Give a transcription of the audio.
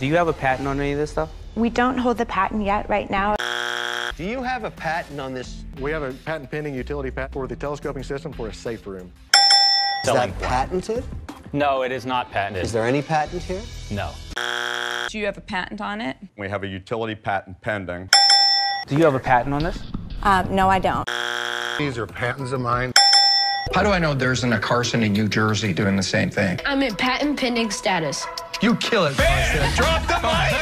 Do you have a patent on any of this stuff? We don't hold the patent yet right now. Do you have a patent on this? We have a patent pending utility patent for the telescoping system for a safe room. Is that patented? No, it is not patented. Is there any patent here? No. Do you have a patent on it? We have a utility patent pending. Do you have a patent on this? Uh, no, I don't. These are patents of mine. How do I know there isn't a Carson in New Jersey doing the same thing? I'm in patent pending status. You kill it, Carson. Drop the mic!